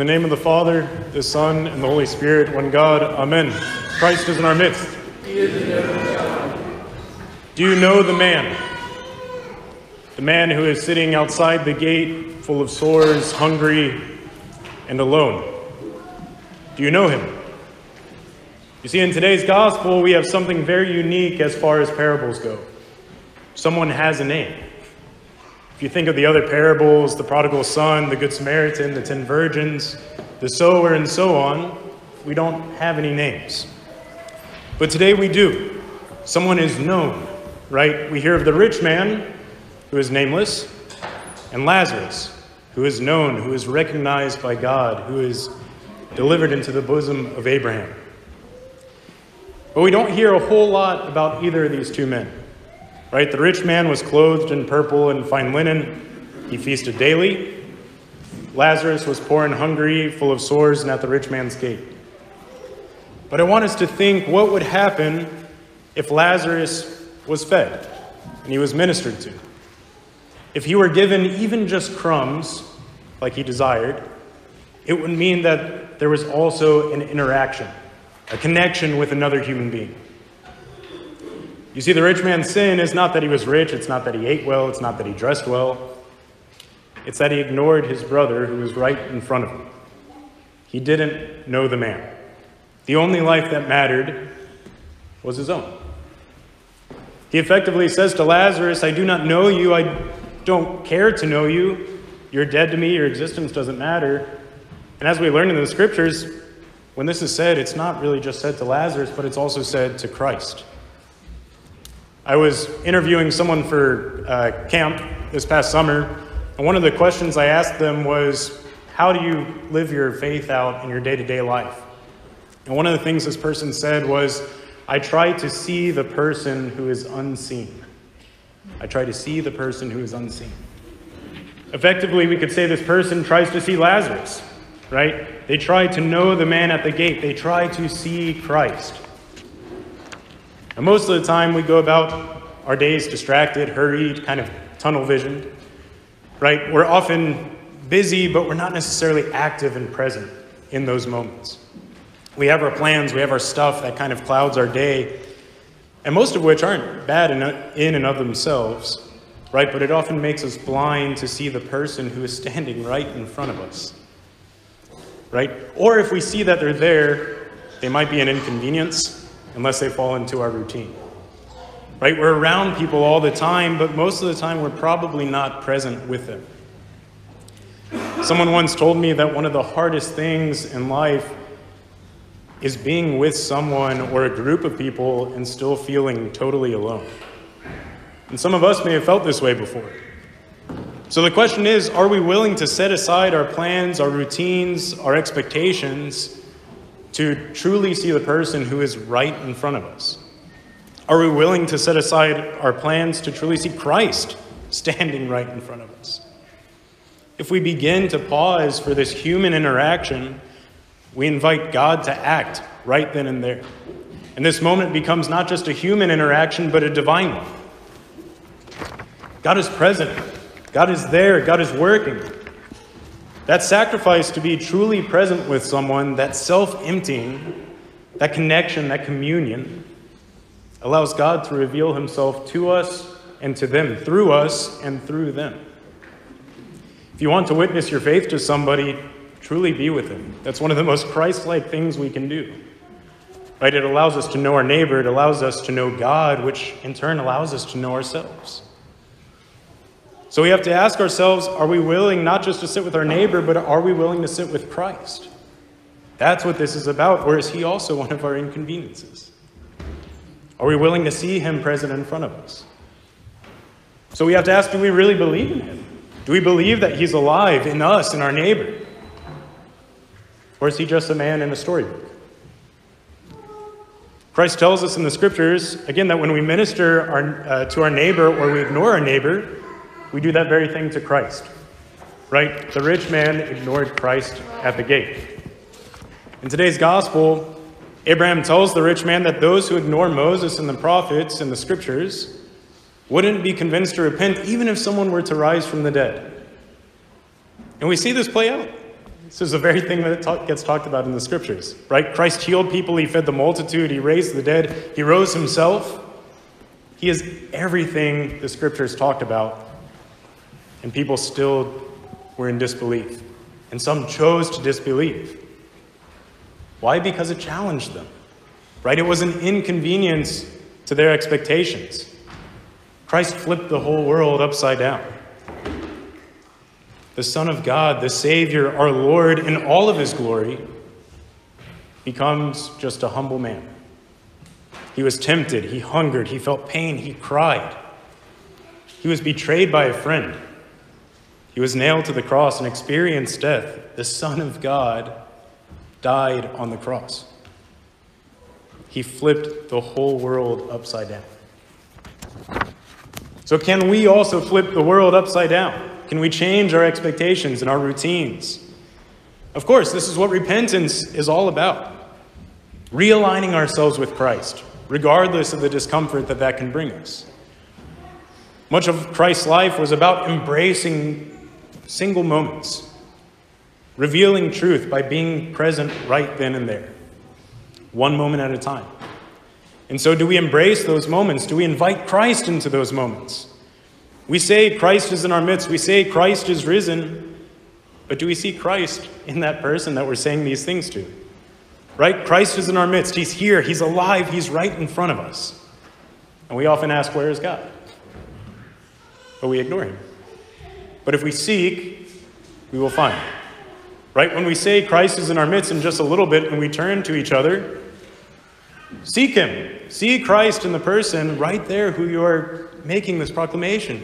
the name of the Father, the Son, and the Holy Spirit, one God, Amen. Christ is in our midst. Do you know the man? The man who is sitting outside the gate, full of sores, hungry, and alone. Do you know him? You see, in today's gospel, we have something very unique as far as parables go. Someone has a name. If you think of the other parables, the prodigal son, the good Samaritan, the ten virgins, the sower, and so on, we don't have any names. But today we do. Someone is known, right? We hear of the rich man, who is nameless, and Lazarus, who is known, who is recognized by God, who is delivered into the bosom of Abraham. But we don't hear a whole lot about either of these two men. Right? The rich man was clothed in purple and fine linen. He feasted daily. Lazarus was poor and hungry, full of sores, and at the rich man's gate. But I want us to think what would happen if Lazarus was fed and he was ministered to. If he were given even just crumbs, like he desired, it would mean that there was also an interaction, a connection with another human being. You see, the rich man's sin is not that he was rich, it's not that he ate well, it's not that he dressed well. It's that he ignored his brother who was right in front of him. He didn't know the man. The only life that mattered was his own. He effectively says to Lazarus, I do not know you, I don't care to know you. You're dead to me, your existence doesn't matter. And as we learn in the scriptures, when this is said, it's not really just said to Lazarus, but it's also said to Christ. I was interviewing someone for uh, camp this past summer, and one of the questions I asked them was, How do you live your faith out in your day to day life? And one of the things this person said was, I try to see the person who is unseen. I try to see the person who is unseen. Effectively, we could say this person tries to see Lazarus, right? They try to know the man at the gate, they try to see Christ. And most of the time, we go about our days distracted, hurried, kind of tunnel visioned, right? We're often busy, but we're not necessarily active and present in those moments. We have our plans, we have our stuff that kind of clouds our day, and most of which aren't bad in and of themselves, right? But it often makes us blind to see the person who is standing right in front of us, right? Or if we see that they're there, they might be an inconvenience unless they fall into our routine. Right? We're around people all the time, but most of the time we're probably not present with them. Someone once told me that one of the hardest things in life is being with someone or a group of people and still feeling totally alone. And some of us may have felt this way before. So the question is are we willing to set aside our plans, our routines, our expectations to truly see the person who is right in front of us? Are we willing to set aside our plans to truly see Christ standing right in front of us? If we begin to pause for this human interaction, we invite God to act right then and there. And this moment becomes not just a human interaction, but a divine one. God is present, God is there, God is working. That sacrifice to be truly present with someone, that self emptying, that connection, that communion, allows God to reveal himself to us and to them, through us and through them. If you want to witness your faith to somebody, truly be with him. That's one of the most Christ like things we can do. Right? It allows us to know our neighbor, it allows us to know God, which in turn allows us to know ourselves. So we have to ask ourselves are we willing not just to sit with our neighbor, but are we willing to sit with Christ? That's what this is about, or is he also one of our inconveniences? Are we willing to see him present in front of us? So we have to ask do we really believe in him? Do we believe that he's alive in us, in our neighbor? Or is he just a man in a storybook? Christ tells us in the scriptures, again, that when we minister our, uh, to our neighbor or we ignore our neighbor, we do that very thing to Christ. Right? The rich man ignored Christ at the gate. In today's gospel, Abraham tells the rich man that those who ignore Moses and the prophets and the scriptures wouldn't be convinced to repent even if someone were to rise from the dead. And we see this play out. This is the very thing that gets talked about in the scriptures, right? Christ healed people, he fed the multitude, he raised the dead, he rose himself. He is everything the scriptures talked about, and people still were in disbelief. And some chose to disbelieve. Why? Because it challenged them, right? It was an inconvenience to their expectations. Christ flipped the whole world upside down. The Son of God, the Savior, our Lord, in all of his glory, becomes just a humble man. He was tempted, he hungered, he felt pain, he cried. He was betrayed by a friend. He was nailed to the cross and experienced death. The Son of God died on the cross. He flipped the whole world upside down. So, can we also flip the world upside down? Can we change our expectations and our routines? Of course, this is what repentance is all about realigning ourselves with Christ, regardless of the discomfort that that can bring us. Much of Christ's life was about embracing single moments, revealing truth by being present right then and there, one moment at a time. And so, do we embrace those moments? Do we invite Christ into those moments? We say Christ is in our midst, we say Christ is risen, but do we see Christ in that person that we're saying these things to? Right? Christ is in our midst. He's here, He's alive, He's right in front of us. And we often ask, Where is God? But we ignore Him. But if we seek, we will find. Right? When we say Christ is in our midst in just a little bit and we turn to each other, Seek him. See Christ in the person right there who you are making this proclamation.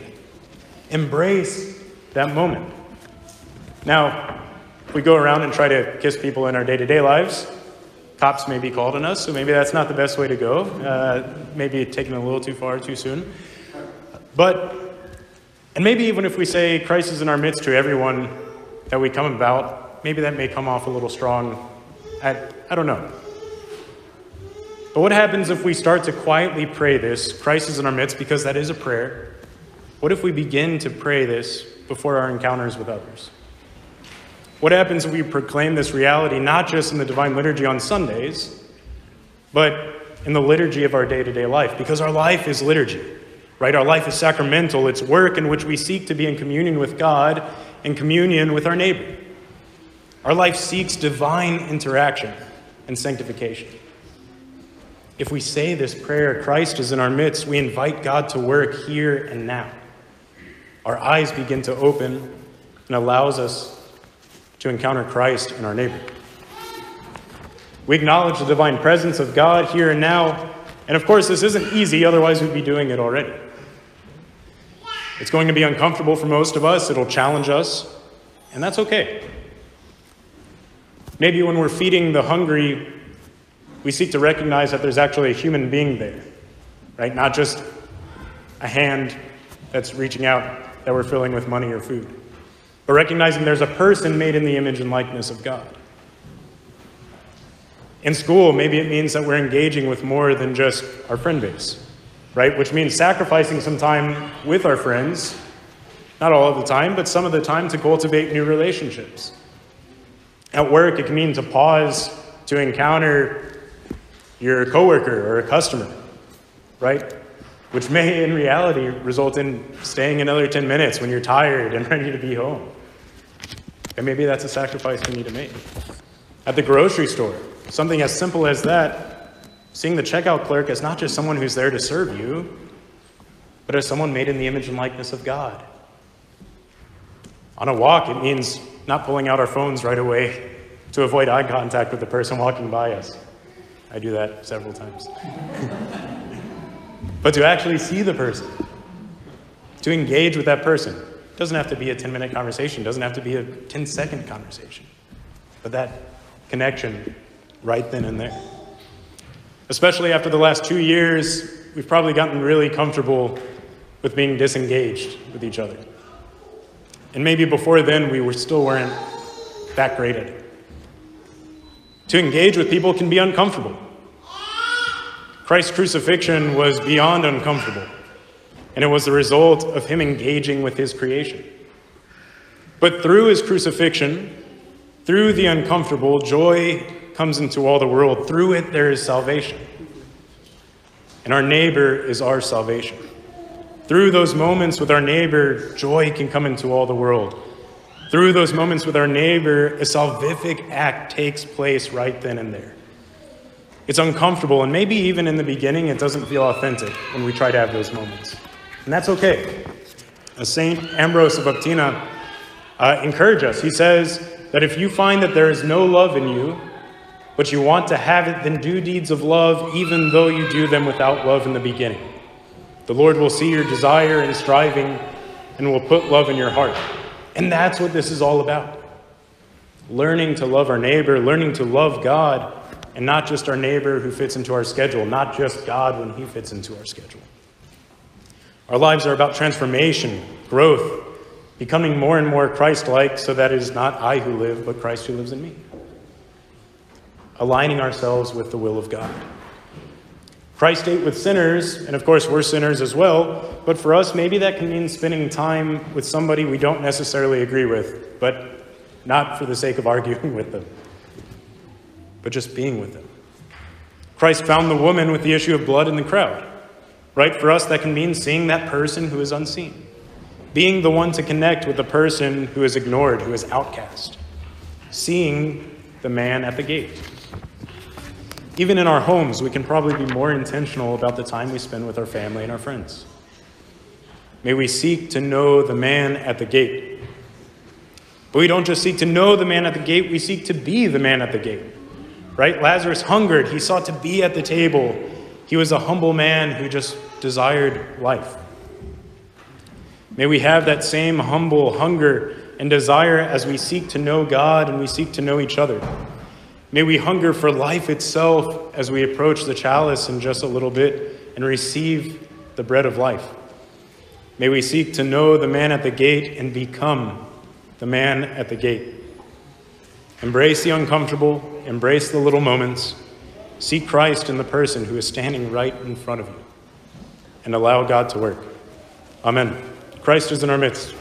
Embrace that moment. Now, if we go around and try to kiss people in our day to day lives, cops may be called on us, so maybe that's not the best way to go. Uh, maybe taken a little too far too soon. But, and maybe even if we say Christ is in our midst to everyone that we come about, maybe that may come off a little strong. I, I don't know. But what happens if we start to quietly pray this? Christ is in our midst because that is a prayer. What if we begin to pray this before our encounters with others? What happens if we proclaim this reality not just in the divine liturgy on Sundays, but in the liturgy of our day to day life? Because our life is liturgy, right? Our life is sacramental. It's work in which we seek to be in communion with God and communion with our neighbor. Our life seeks divine interaction and sanctification. If we say this prayer, Christ is in our midst, we invite God to work here and now. Our eyes begin to open and allows us to encounter Christ in our neighbor. We acknowledge the divine presence of God here and now. And of course, this isn't easy, otherwise, we'd be doing it already. It's going to be uncomfortable for most of us, it'll challenge us, and that's okay. Maybe when we're feeding the hungry, we seek to recognize that there's actually a human being there, right? Not just a hand that's reaching out that we're filling with money or food, but recognizing there's a person made in the image and likeness of God. In school, maybe it means that we're engaging with more than just our friend base, right? Which means sacrificing some time with our friends, not all of the time, but some of the time to cultivate new relationships. At work, it can mean to pause to encounter your coworker or a customer, right? Which may, in reality, result in staying another 10 minutes when you're tired and ready to be home. And maybe that's a sacrifice we need to make. At the grocery store, something as simple as that, seeing the checkout clerk as not just someone who's there to serve you, but as someone made in the image and likeness of God. On a walk, it means not pulling out our phones right away to avoid eye contact with the person walking by us. I do that several times. but to actually see the person, to engage with that person, doesn't have to be a 10 minute conversation, doesn't have to be a 10 second conversation, but that connection right then and there. Especially after the last two years, we've probably gotten really comfortable with being disengaged with each other. And maybe before then, we were still weren't that great at it. To engage with people can be uncomfortable. Christ's crucifixion was beyond uncomfortable, and it was the result of him engaging with his creation. But through his crucifixion, Through the uncomfortable, joy comes into all the world. Through it, there is salvation. And our neighbor is our salvation. Through those moments with our neighbor, joy can come into all the world. Through those moments with our neighbor, a salvific act takes place right then and there. It's uncomfortable, and maybe even in the beginning, it doesn't feel authentic when we try to have those moments. And that's okay. As Saint Ambrose of Optina uh, us, he says that if you find that there is no love in you, but you want to have it, then do deeds of love, even though you do them without love in the beginning. The Lord will see your desire and striving and will put love in your heart. And that's what this is all about. Learning to love our neighbor, learning to love God, and not just our neighbor who fits into our schedule, not just God when he fits into our schedule. Our lives are about transformation, growth, becoming more and more Christ like so that it is not I who live, but Christ who lives in me. Aligning ourselves with the will of God. Christ ate with sinners, and of course, we're sinners as well, but for us, maybe that can mean spending time with somebody we don't necessarily agree with, but not for the sake of arguing with them, but just being with them. Christ found the woman with the issue of blood in the crowd. Right? For us, that can mean seeing that person who is unseen, being the one to connect with the person who is ignored, who is outcast, seeing the man at the gate. Even in our homes, we can probably be more intentional about the time we spend with our family and our friends. May we seek to know the man at the gate. But we don't just seek to know the man at the gate, we seek to be the man at the gate. Right? Lazarus hungered, he sought to be at the table. He was a humble man who just desired life. May we have that same humble hunger and desire as we seek to know God and we seek to know each other. May we hunger for life itself as we approach the chalice in just a little bit and receive the bread of life. May we seek to know the man at the gate and become the man at the gate. Embrace the uncomfortable, embrace the little moments, seek Christ in the person who is standing right in front of you, and allow God to work. Amen. Christ is in our midst.